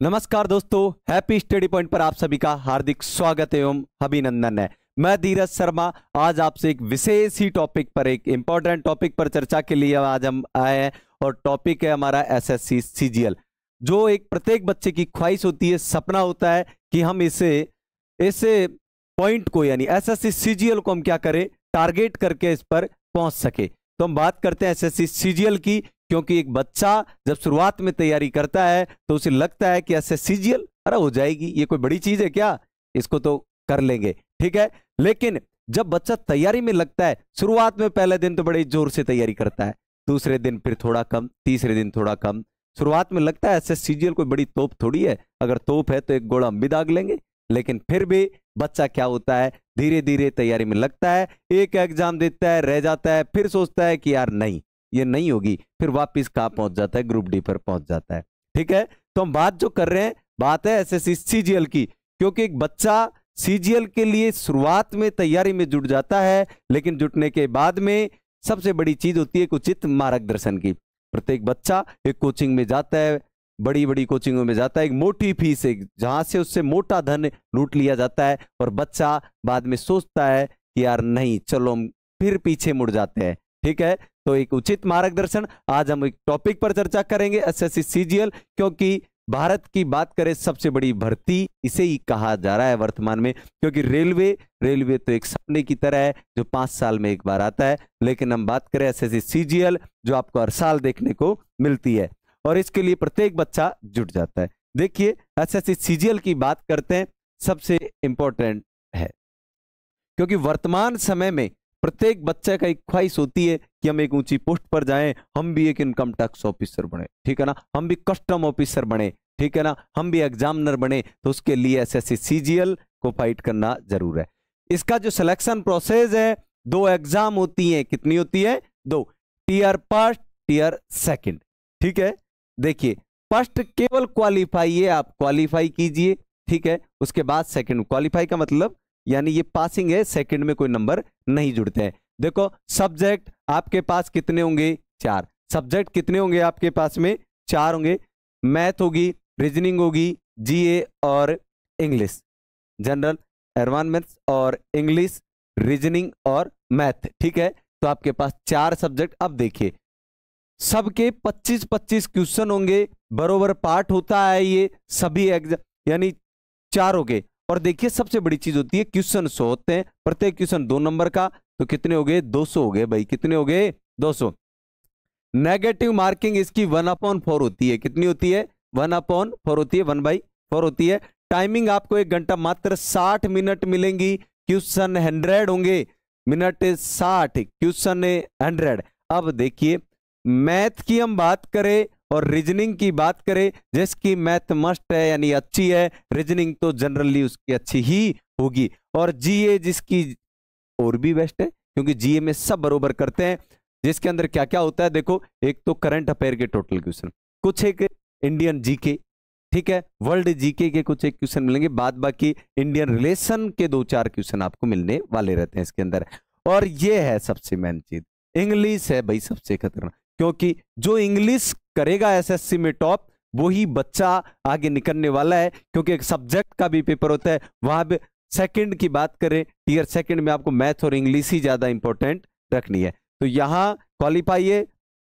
नमस्कार दोस्तों happy study point पर आप सभी का हार्दिक स्वागत एवं अभिनंदन है। मैं धीरज शर्मा, आज आपसे एक विशेष ही टॉपिक पर, एक इंपॉर्टेंट टॉपिक पर चर्चा के लिए आज हम आए हैं और टॉपिक है हमारा एसएससी सीजीएल जो एक प्रत्येक बच्चे की ख्वाहिश होती है, सपना होता है कि हम इसे इसे पॉइंट को यानी एसएससी सीजीएल को हम क्या करें टारगेट करके इस पर पहुँच सके। तो हम बात करते हैं एसएससी सीजीएल की क्योंकि एक बच्चा जब शुरुआत में तैयारी करता है तो उसे लगता है कि ऐसे सीजीएल अरे हो जाएगी। ये कोई बड़ी चीज़ है क्या? इसको तो कर लेंगे, ठीक है? लेकिन जब बच्चा तैयारी में लगता है, शुरुआत में पहले दिन तो बड़े ज़ोर से तैयारी करता है, दूसरे दिन फिर थोड़ा कम, तीसरे दिन थोड़ा कम। शुरुआत में लगता है ऐसे सीजीएल कोई बड़ी तोप थोड़ी है, अगर तोप है तो एक गोड़ा हम भी दाग लेंगे, लेकिन फिर भी बच्चा क्या होता है धीरे धीरे तैयारी में लगता है, एक एग्ज़ाम देता है, रह जाता है, फिर सोचता है कि यार नहीं ये नहीं होगी, फिर वापिस कहा पहुँच जाता है? ग्रुप डी पर पहुँच जाता है। ठीक है? तो हम बात जो कर रहे हैं, बात है एस सीजीएल की, क्योंकि एक बच्चा सीजीएल के लिए शुरुआत में तैयारी में जुट जाता है, लेकिन जुटने के बाद में सबसे बड़ी चीज़ होती है उचित मार्गदर्शन की। प्रत्येक बच्चा एक कोचिंग में जाता है बड़ी बड़ी कोचिंगों में जाता है, एक मोटी फ़ीस एक, जहाँ से उससे मोटा धन लूट लिया जाता है और बच्चा बाद में सोचता है कि यार नहीं, चलो हम फिर पीछे मुड़ जाते हैं। ठीक है? तो एक उचित मार्गदर्शन आज हम एक टॉपिक पर चर्चा करेंगे एसएससी सीजीएल क्योंकि भारत की बात करें, सबसे बड़ी भर्ती इसे ही कहा जा रहा है वर्तमान में, क्योंकि रेलवे रेलवे तो एक सपने की तरह है, जो पाँच साल में एक बार आता है, लेकिन हम बात करें एसएससी सीजीएल जो आपको हर साल देखने को मिलती है, और इसके लिए प्रत्येक बच्चा जुट जाता है। देखिए एसएससी सीजीएल की बात करते हैं, सबसे इंपॉर्टेंट है, क्योंकि वर्तमान समय में प्रत्येक बच्चे का एक ख्वाहिश होती है कि हम एक ऊँची पोस्ट पर जाएँ, हम भी एक इनकम टैक्स ऑफिसर बने। ठीक है ना? हम भी कस्टम ऑफिसर बने। ठीक है ना? हम भी एग्जामिनर बने तो उसके लिए एस एस को फाइट करना ज़रूर है। इसका जो सिलेक्शन प्रोसेस है, दो एग्ज़ाम होती है। कितनी होती है? दो। टीयर फ़र्स्ट टीयर सेकंड ठीक है? देखिए फ़र्स्ट केवल क्वालिफाई है, आप क्वालिफाई कीजिए। ठीक है? उसके बाद सेकंड क्वालिफाई का मतलब यानी ये पासिंग है सेकंड में कोई नंबर नहीं जुड़ते हैं। देखो सब्जेक्ट आपके पास कितने होंगे? चार। सब्जेक्ट कितने होंगे आपके पास में? चार होंगे। मैथ होगी रीजनिंग होगी G A English general environments और इंग्लिश रीजनिंग और मैथ ठीक है? तो आपके पास चार सब्जेक्ट अब देखिए, सबके 25-25 क्वेश्चन होंगे। बरोबर पार्ट होता है ये, सभी एग्ज़ाम यानी चार गए और देखिए, सबसे बड़ी चीज़ होती है क्वेश्चन सौ होते हैं। प्रत्येक क्वेश्चन दो नंबर का तो कितने हो गए? दो हो गए भाई। कितने हो गए? दो नेगेटिव मार्किंग इसकी वन अपॉन फोर होती है। कितनी होती है? वन अपॉन फोर होती है। वन बाई फोर होती है। टाइमिंग आपको एक घंटा मात्र साठ मिनट मिलेंगी। क्वेश्चन हंड्रेड होंगे। मिनट साठ, क्वेश्चन हंड्रेड। अब देखिए, मैथ की हम बात करें और रीजनिंग की बात करें, जिसकी मैथ मस्ट है, यानी अच्छी है रीजनिंग तो जनरली उसकी अच्छी ही होगी। और जीए जिसकी और भी बेस्ट है, क्योंकि जीए में सब बरोबर करते हैं। जिसके अंदर क्या क्या होता है, देखो, एक तो करंट अफेयर के टोटल क्वेश्चन कुछ एक इंडियन जीके ठीक है? वर्ल्ड जीके के कुछ एक क्वेश्चन मिलेंगे, बाद बाकी इंडियन रिलेशन के दो चार क्वेश्चन आपको मिलने वाले रहते हैं इसके अंदर। और ये है सबसे मेन चीज़ इंग्लिश है भाई सबसे खतरनाक, क्योंकि जो इंग्लिश करेगा एसएससी में टॉप वही बच्चा आगे निकलने वाला है, क्योंकि एक सब्जेक्ट का भी पेपर होता है। वहाँ पे सेकंड की बात करें टीयर सेकंड में आपको मैथ और इंग्लिश ही ज़्यादा इंपॉर्टेंट रखनी है। तो यहाँ क्वालिफाई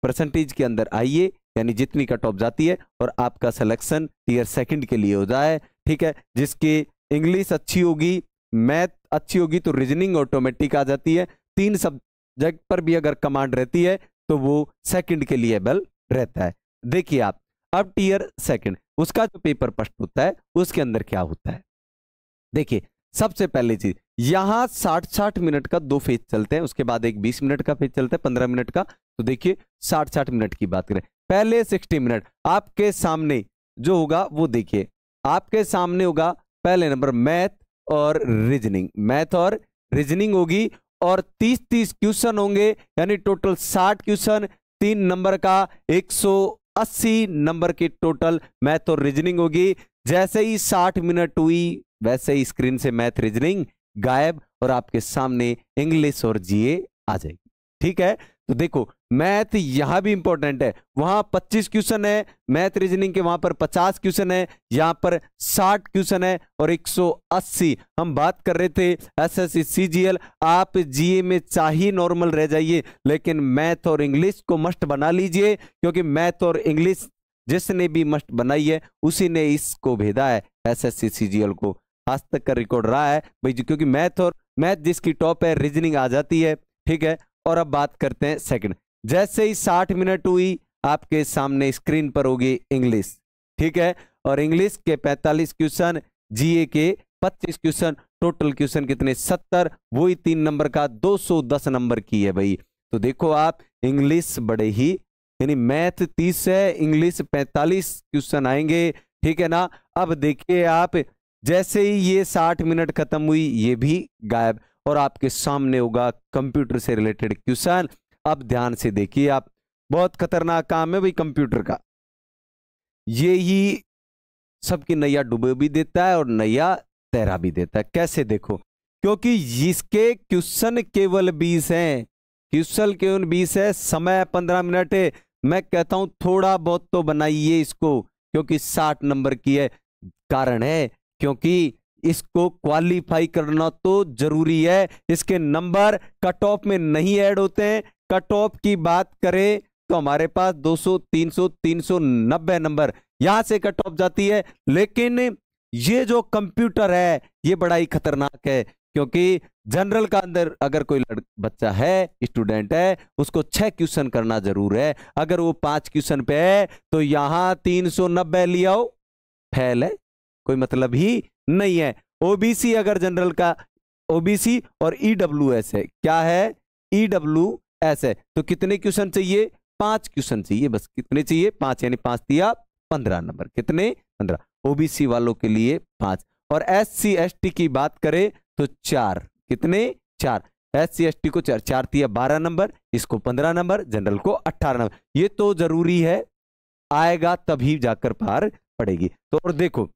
परसेंटेज के अंदर आइए, यानी जितनी कट ऑफ़ जाती है, और आपका सिलेक्शन टीयर सेकंड के लिए हो जाए, ठीक है? जिसकी इंग्लिश अच्छी होगी मैथ अच्छी होगी तो रीजनिंग ऑटोमेटिक आ जाती है। तीन सब्जेक्ट पर भी अगर कमांड रहती है तो वो सेकंड के लिए बल रहता है। देखिए आप, अब टीयर सेकंड उसका जो पेपर प्रश्न होता है, उसके अंदर क्या होता है? देखिए, सबसे पहले चीज़, यहाँ साठ साठ मिनट का दो फ़ेज़ चलते हैं, उसके बाद एक बीस मिनट का फ़ेज़ चलता है, पंद्रह मिनट का। तो देखिए, साठ साठ मिनट की बात करें। पहले सिक्सटी मिनट, आपके सामने जो होगा, वो देखिए, आपके सामने होगा पहले नंबर मैथ और रीजनिंग मैथ और रीजनिंग होगी और तीस तीस क्वेश्चन होंगे, यानी टोटल साठ क्वेश्चन तीन नंबर का 180 नंबर की टोटल मैथ और रीजनिंग होगी। जैसे ही 60 मिनट हुई, वैसे ही स्क्रीन से मैथ, रीजनिंग गायब और आपके सामने इंग्लिश और जीए आ जाएगी। ठीक है? देखो, मैथ यहाँ भी इंपॉर्टेंट है। वहाँ 25 क्वेश्चन है, मैथ रीजनिंग के वहाँ पर 50 क्वेश्चन है, यहाँ पर 60 क्वेश्चन है और 180 हम बात कर रहे थे एसएससी सीजीएल आप जीए में चाहिए नॉर्मल रह जाइए, लेकिन मैथ और इंग्लिश को मस्ट बना लीजिए, क्योंकि मैथ और इंग्लिश जिसने भी मस्ट बनाई है, उसी ने इसको भेदा है एसएससी सीजीएल को। आज तक का रिकॉर्ड रहा है, भाई क्योंकि मैथ और, मैथ जिसकी टॉप है रीजनिंग आ जाती है, ठीक है? और अब बात करते हैं सेकंड जैसे ही साठ मिनट हुई, आपके सामने स्क्रीन पर होगी इंग्लिश ठीक है? और इंग्लिश के 45 क्वेश्चन जीए के 25 क्वेश्चन टोटल क्वेश्चन कितने? 70 वही तीन नंबर का 210 नंबर की है भाई। तो देखो आप इंग्लिश बड़े ही, यानी मैथ 30 है इंग्लिश 45 क्वेश्चन आएँगे, ठीक है ना? अब देखिए आप, जैसे ही ये 60 मिनट खत्म हुई, ये भी गायब। और आपके सामने होगा कंप्यूटर से रिलेटेड क्वेश्चन। अब ध्यान से देखिए आप, बहुत खतरनाक काम है भाई कंप्यूटर का। ये ही सबकी नैया डुबे भी देता है और नैया तैरा भी देता है। कैसे देखो? क्योंकि इसके क्वेश्चन केवल बीस हैं। क्वेश्चन केवल बीस है, समय पंद्रह मिनट है। मैं कहता हूँ, थोड़ा बहुत तो बनाइए इसको, क्योंकि साठ नंबर की है। कारण है, क्योंकि इसको क्वालिफाई करना तो ज़रूरी है। इसके नंबर कट ऑफ़ में नहीं ऐड होते हैं। कट ऑफ़ की बात करें तो हमारे पास 200 300 390 नंबर यहाँ से कट ऑफ़ जाती है। लेकिन ये जो कंप्यूटर है, ये बड़ा ही खतरनाक है क्योंकि जनरल का अंदर अगर कोई बच्चा है स्टूडेंट है, उसको छह क्वेश्चन करना ज़रूर है। अगर वो पाँच क्वेश्चन पे है तो यहाँ तीन सौ नब्बे लियाओ फैल है। कोई मतलब ही नहीं है। ओबीसी अगर जनरल का ओबीसी और ईडब्ल्यूएस एस है, क्या है? ईडब्ल्यूएस एस है। तो कितने क्वेश्चन चाहिए? पाँच क्वेश्चन चाहिए, बस कितने चाहिए? पाँच, यानी पाँच दिया पंद्रह नंबर। कितने? पंद्रह। ओबीसी वालों के लिए पाँच। और एस सी एस टी की बात करें तो चार। कितने? चार। एस सी एस टी को चार चार दिया बारह नंबर, इसको पंद्रह नंबर जनरल को अट्ठारह नंबर। ये तो ज़रूरी है, आएगा तभी जाकर पार पड़ेगी। तो और देखो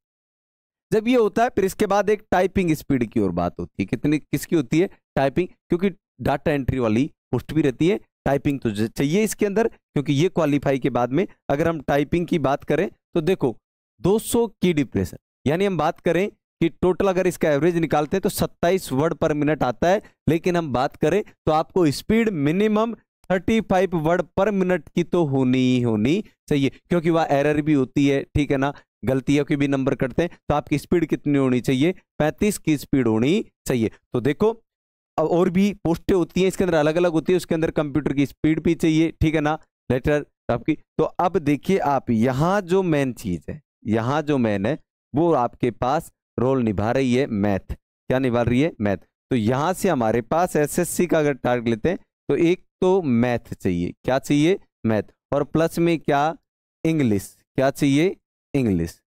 जब ये होता है, फिर इसके बाद एक टाइपिंग स्पीड की ओर बात होती है। कितनी, किसकी होती है? टाइपिंग क्योंकि डाटा एंट्री वाली पोस्ट भी रहती है टाइपिंग तो चाहिए इसके अंदर, क्योंकि ये क्वालिफाई के बाद में अगर हम टाइपिंग की बात करें तो देखो 200 की डिप्रेशन यानी हम बात करें कि टोटल अगर इसका एवरेज निकालते हैं तो 27 वर्ड पर मिनट आता है। लेकिन हम बात करें तो आपको speed minimum 35 word per minute की तो होनी ही होनी चाहिए, क्योंकि वह एरर भी होती है, ठीक है ना? गलतियों के भी नंबर कटते हैं तो आपकी स्पीड कितनी होनी चाहिए? 35 की स्पीड होनी चाहिए। तो देखो और भी पोस्टें होती हैं, इसके अंदर अलग अलग होती है, उसके अंदर कंप्यूटर की स्पीड भी चाहिए, ठीक है ना? लेटर आपकी। तो अब देखिए आप, यहाँ जो मेन चीज़ है, यहाँ जो मेन है, वो आपके पास रोल निभा रही है मैथ क्या निभा रही है? मैथ तो यहाँ से हमारे पास एसएससी का अगर टारगेट लेते हैं तो एक तो मैथ चाहिए। क्या चाहिए? मैथ और प्लस में क्या? इंग्लिश क्या चाहिए? इंग्लिश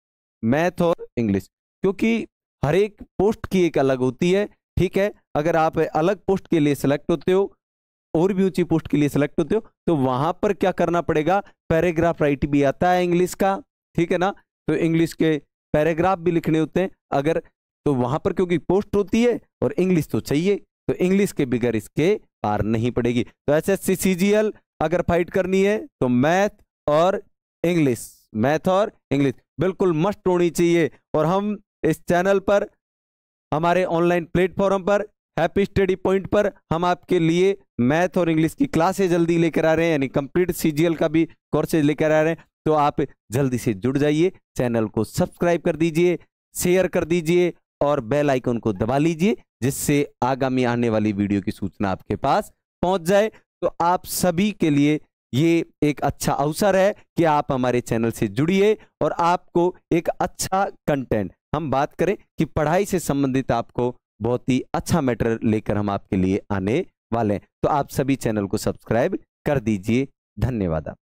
मैथ और इंग्लिश क्योंकि हर एक पोस्ट की एक अलग होती है, ठीक है? अगर आप अलग पोस्ट के लिए सिलेक्ट होते हो, और भी ऊँची पोस्ट के लिए सिलेक्ट होते हो तो वहाँ पर क्या करना पड़ेगा? पैराग्राफ राइट भी आता है इंग्लिश का, ठीक है ना? तो इंग्लिश के पैराग्राफ भी लिखने होते हैं। अगर तो वहाँ पर क्योंकि पोस्ट होती है, और इंग्लिश तो चाहिए तो इंग्लिश के बिगर इसके पार नहीं पड़ेगी। तो एस एस अगर फाइट करनी है तो मैथ और इंग्लिश मैथ और इंग्लिश। बिल्कुल मस्ट होनी चाहिए। और हम इस चैनल पर, हमारे ऑनलाइन प्लेटफॉर्म पर, हैप्पी स्टडी पॉइंट पर, हम आपके लिए मैथ और इंग्लिश की क्लासेज जल्दी लेकर आ रहे हैं, यानी कंप्लीट सीजीएल का भी कोर्सेज लेकर आ रहे हैं। तो आप जल्दी से जुड़ जाइए, चैनल को सब्सक्राइब कर दीजिए, शेयर कर दीजिए और बेल आइकन को दबा लीजिए, जिससे आगामी आने वाली वीडियो की सूचना आपके पास पहुँच जाए। तो आप सभी के लिए ये एक अच्छा अवसर है कि आप हमारे चैनल से जुड़िए और आपको एक अच्छा कंटेंट हम बात करें कि पढ़ाई से संबंधित आपको बहुत ही अच्छा मैटर लेकर हम आपके लिए आने वाले हैं। तो आप सभी चैनल को सब्सक्राइब कर दीजिए। धन्यवाद आप।